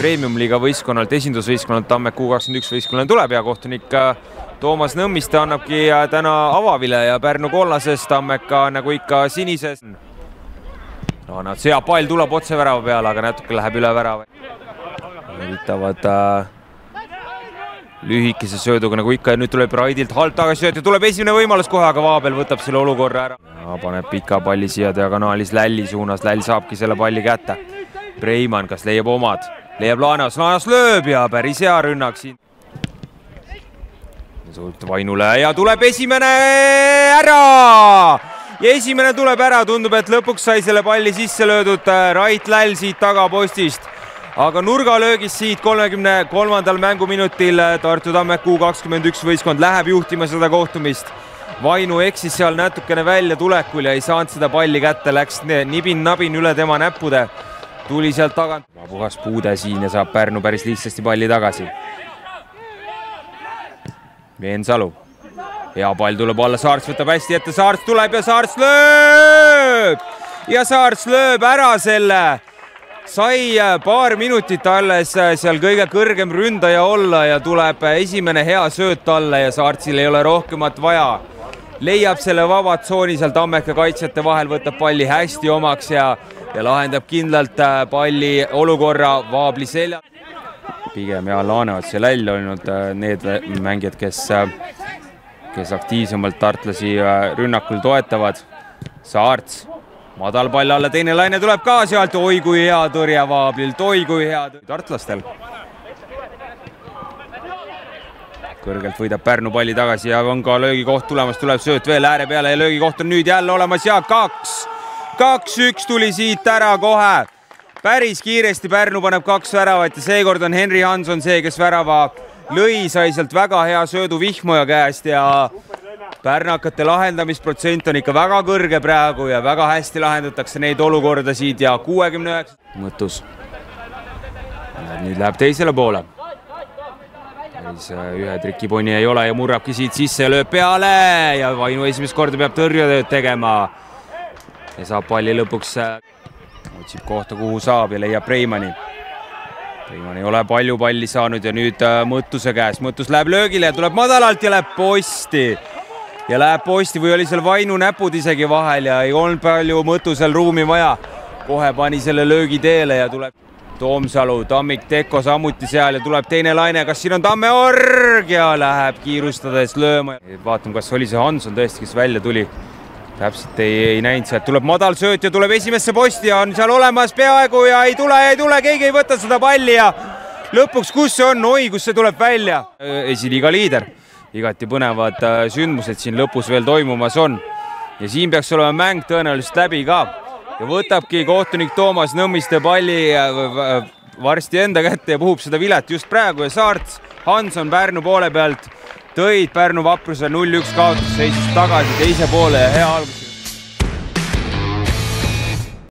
premium-liiga võistkonnalt, esindusvõistkonnalt Tammek U kakskümmend üks võistkonnale tuleb ja kohtunik äh, Toomas Nõmmiste annabki äh, täna avavile ja Pärnu kollases, Tammek ka nagu ikka sinises. no nad seab, pall tuleb otse värava peale, aga natuke läheb üle värava. üritavad äh, lühikese sööduga nagu ikka ja nüüd tuleb Raidilt halb tagasisööt ja tuleb esimene võimalus kohe, aga Vaabel võtab selle olukorra ära. paneb pika palli siia diagonaalis Lälli suunas, Läll saabki selle palli kätte. Preimann, kas leiab omad, leiab Laanas, Laanas lööb ja päris hea rünnak siin. suurt Vainule ja tuleb esimene ära ja esimene tuleb ära, tundub, et lõpuks sai selle palli sisse löödud Rait Läll siit tagapostist aga nurgalöögist siit kolmekümne kolmandal mänguminutil Tartu Tammek U kakskümmend üks võistkond läheb juhtima seda kohtumist. Vainu eksis seal natukene väljatulekul ja ei saanud seda palli kätte, läks nibin-nabin üle tema näppude. Tuli sealt tagant, puhas puude siin ja saab Pärnu päris lihtsasti palli tagasi. Veensalu, hea pall tuleb alla, Saarts võtab hästi ette, Saarts tuleb ja Saarts lööb ja Saarts lööb ära selle sai paar minutit alles seal kõige kõrgem ründaja olla ja tuleb esimene hea sööt talle ja Saartsil ei ole rohkemat vaja. leiab selle vaba tsooni seal Tammeka kaitsjate vahel, võtab palli hästi omaks ja, ja lahendab kindlalt palli olukorra Vaabli selja. pigem ja Laaneots ja Läll olnud need mängijad, kes, kes aktiivsemalt tartlasi rünnakul toetavad. Saarts madal pall alla, teine laine tuleb ka sealt, oi kui hea tõrje Vaablilt, oi kui hea tartlastel. kõrgelt võidab Pärnu palli tagasi ja on ka löögikoht tulemas, tuleb sööt veel ääre peale ja löögikoht on nüüd jälle olemas ja kaks, kaks-üks tuli siit ära kohe. päris kiiresti Pärnu paneb kaks väravat ja seekord on Henri Hanson see, kes värava lõi, sai sealt väga hea söödu Vihmoja käest ja pärnakate lahendamisprotsent on ikka väga kõrge praegu ja väga hästi lahendatakse neid olukordasid ja kuuekümne üheksa. mõttus. nüüd läheb teisele poole. päris ühe trikiponni ei ole ja murrabki siit sisse ja lööb peale ja Vainu esimest korda peab tõrjetööd tegema. Ja saab palli lõpuks, otsib kohta, kuhu saab ja leiab Reimanni Reimann ei ole palju palli saanud ja nüüd Mõttuse käes, Mõttus läheb löögile tuleb madalalt ja läheb posti ja läheb posti või oli seal Vainu näpud isegi vahel ja ei olnud palju mõtusel ruumi vaja. kohe pani selle löögi teele ja tuleb Toomsalu, Tammik, Teko samuti seal ja tuleb teine laine, kas siin on Tammeorg ja läheb kiirustades lööma. vaatame, kas oli see Hanson tõesti, kes välja tuli. Täpselt ei, ei näinud sealt, tuleb madal sööt ja tuleb esimesse posti ja on seal olemas peaaegu ja ei tule, ei tule, keegi ei võta seda palli ja lõpuks, kus see on, oi, kus see tuleb välja. esiliiga liider. Igati põnevad sündmused siin lõpus veel toimumas on. ja siin peaks olema mäng tõenäoliselt läbi ka. Ja võtabki kohtunik Toomas Nõmmiste palli varsti enda kätte ja puhub seda vilet just praegu. Ja Saarts, Hanson Pärnu poole pealt tõid Pärnu vapruse null-üks kaotusseisus tagasi teise poole ja hea algus.